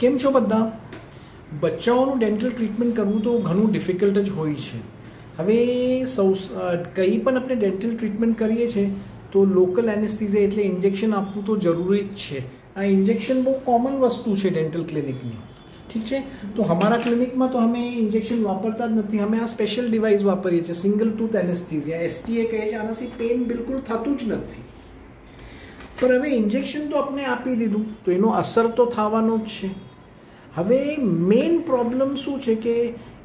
કેમ છો બધા? બચ્ચાઓનું ડેન્ટલ ટ્રીટમેન્ટ કરવું તો ઘણું ડિફિકલ્ટ જ હોય છે. હવે સૌ કંઈ પણ આપણે ડેન્ટલ ટ્રીટમેન્ટ કરીએ છીએ તો લોકલ એનેસ્થિઝિયા એટલે ઇન્જેક્શન આપવું તો જરૂરી જ છે. આ ઇન્જેક્શન બહુ કોમન વસ્તુ છે ડેન્ટલ ક્લિનિકની ઠીક છે? તો અમારા ક્લિનિકમાં તો અમે ઇન્જેક્શન વાપરતા જ નથી. અમે આ સ્પેશિયલ ડિવાઇસ વાપરીએ છીએ સિંગલ ટૂથ એનેસ્થિઝિયા એસટીએ કહે છે, આનાથી પેન બિલકુલ થતું જ નથી. પણ હવે ઇન્જેક્શન તો આપણે આપી દીધું, તો એનો અસર તો થવાનો જ છે. હવે મેઇન પ્રોબ્લેમ શું છે કે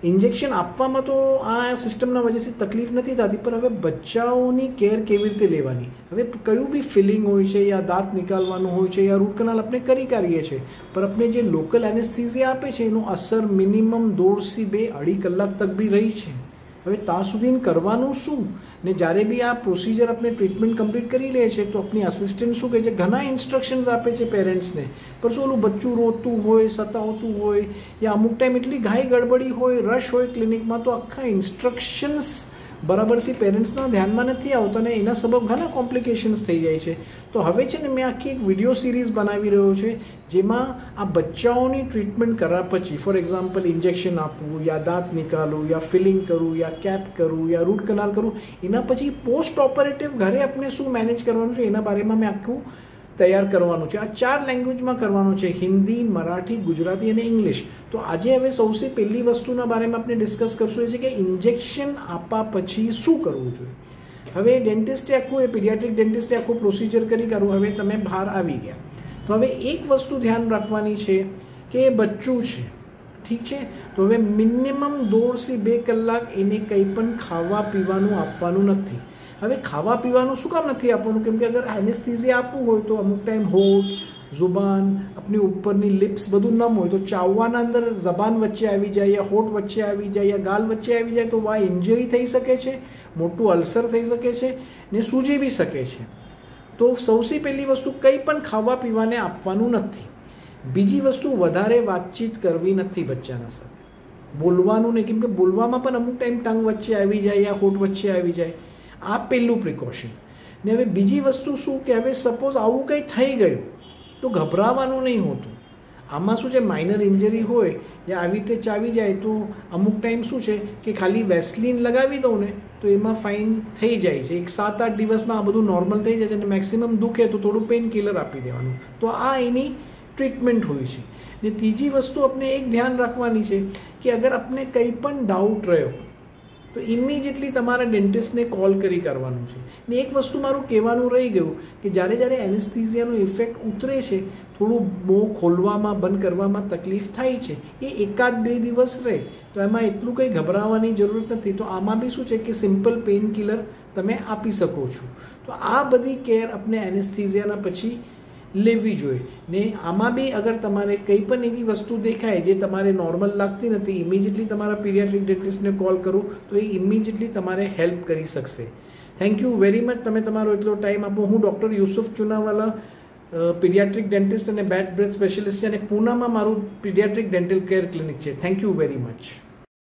ઇન્જેક્શન આપવામાં તો આ સિસ્ટમના વજહથી તકલીફ નથી થતી, પણ હવે બચ્ચાઓની કેર કેવી રીતે લેવાની? હવે કયું બી ફિલિંગ હોય છે યા દાંત નીકાળવાનું હોય છે યા રૂટ કનાલ આપણે કરી કાઢીએ છીએ પણ આપણે જે લોકલ એનેસ્થિઝિયા આપે છે, એનો અસર મિનિમમ દોઢથી બે અઢી કલાક તક બી રહી છે. હવે ત્યાં સુધી કરવાનું શું? ને જ્યારે બી આ પ્રોસિજર આપણે ટ્રીટમેન્ટ કમ્પ્લીટ કરી લે છે, તો આપણી અસિસ્ટન્ટ શું કહે છે? ઘણા ઇન્સ્ટ્રક્શન્સ આપે છે પેરેન્ટ્સને પણ શું ઓલું બચ્ચું રોતું હોય, સતાવતું હોય, યા અમુક ટાઈમ એટલી ઘાઈ ગડબડી હોય રશ હોય ક્લિનિકમાં તો આખા ઇન્સ્ટ્રક્શન્સ બરાબરથી પેરેન્ટ્સના ધ્યાનમાં નથી આવતા ને એના સબબ ઘણા કોમ્પ્લિકેશન્સ થઈ જાય છે. તો હવે છે ને મેં આખી એક વીડિયો સિરીઝ બનાવી રહ્યો છે, જેમાં આ બચ્ચાઓની ટ્રીટમેન્ટ કર્યા પછી, ફોર એક્ઝામ્પલ, ઇન્જેક્શન આપવું, યા દાંત નિકાલવું, યા ફિલિંગ કરવું, યા કેપ કરવું, યા રૂટ કનાલ કરવું, એના પછી પોસ્ટ ઓપરેટિવ ઘરે આપણે શું મેનેજ કરવાનું છે, એના બારેમાં મેં આખું તૈયાર કરવાનું છે. આ ચાર લેંગ્વેજમાં કરવાનું છે. હિન્દી, મરાઠી, ગુજરાતી અને ઇંગ્લિશ. તો આજે હવે સૌથી પહેલી વસ્તુના બારેમાં આપણે ડિસ્કસ કરશું એ છે કે ઇન્જેક્શન આપવા પછી શું કરવું જોઈએ. હવે ડેન્ટિસ્ટે આખું, એ પીડિયાટ્રિક ડેન્ટિસ્ટે આખું પ્રોસિજર કરી કરવું હવે તમે બહાર આવી ગયા. તો હવે એક વસ્તુ ધ્યાન રાખવાની છે કે એ બચ્ચું છે. ઠીક છે? તો હવે મિનિમમ દોઢથી બે કલાક એને કંઈ પણ ખાવા પીવાનું આપવાનું નથી. હવે ખાવા પીવાનું શું કામ નથી આપવાનું? કેમ કે અગર એનેસ્થિઝિયા આપવું હોય તો અમુક ટાઈમ હોઠ જુબાન આપણી ઉપરની લિપ્સ બધું નમ હોય તો ચાવવાના અંદર જબાન વચ્ચે આવી જાય યા હોઠ વચ્ચે આવી જાય યા ગાલ વચ્ચે આવી જાય તો વા ઇન્જરી થઈ શકે છે, મોટું અલ્સર થઈ શકે છે ને સૂજી બી શકે છે. તો સૌથી પહેલી વસ્તુ કંઈ પણ ખાવા પીવાને આપવાનું નથી. બીજી વસ્તુ વધારે વાતચીત કરવી નથી બચ્ચાના સાથે. બોલવાનું નહીં, કેમ કે બોલવામાં પણ અમુક ટાઈમ ટંગ વચ્ચે આવી જાય યા હોઠ વચ્ચે આવી જાય. આ પહેલું પ્રિકોશન ને હવે બીજી વસ્તુ શું કે હવે સપોઝ આવું કંઈ થઈ ગયું, તો ગભરાવાનું નહીં હોતું. આમાં શું છે માઇનર ઇન્જરી હોય યા આવી રીતે ચાવી જાય, તો અમુક ટાઈમ શું છે કે ખાલી વેસ્લિન લગાવી દઉં ને, તો એમાં ફાઇન થઈ જાય છે. એક સાત આઠ દિવસમાં આ બધું નોર્મલ થઈ જાય છે અને મેક્સિમમ દુખે તો થોડું પેઇન કિલર આપી દેવાનું. તો આ એની ટ્રીટમેન્ટ હોય છે. ને ત્રીજી વસ્તુ આપણે એક ધ્યાન રાખવાની છે કે અગર આપણે કંઈ પણ ડાઉટ રહ્યો તો ઇમિજિએટલી તમારા ડેન્ટિસ્ટને કોલ કરી કરવાનું છે. ને એક વસ્તુ મારું કહેવાનું રહી ગયું કે જ્યારે જ્યારે એનેસ્થિઝિયાનો ઇફેક્ટ ઉતરે છે, થોડું મોં ખોલવામાં, બંધ કરવામાં તકલીફ થાય છે. એ એકાદ બે દિવસ રહે, તો એમાં એટલું કંઈ ગભરાવાની જરૂરત નથી. તો આમાં બી શું છે કે સિમ્પલ પેઇન કિલર તમે આપી શકો છો. તો આ બધી કેર આપણે એનેસ્થિઝિયાના પછી લેવી જોઈએ. ને આમાં બી અગર તમારે કંઈ પણ એવી વસ્તુ દેખાય જે તમારે નોર્મલ લાગતી નથી ઇમિજિએટલી તમારા પીડિયાટ્રિક ડેન્ટિસ્ટને કોલ કરો, તો એ ઇમિજિએટલી તમારે હેલ્પ કરી શકશે. થેન્ક યુ વેરી મચ તમે તમારો એટલો ટાઈમ આપો. હું doctor Yusuf Chunawala pediatric dentist અને બેડ બ્રેથ સ્પેશિયલિસ્ટ છે અને પૂનામાં મારું પીડિયાટ્રિક ડેન્ટલ કેર ક્લિનિક છે. Thank you very much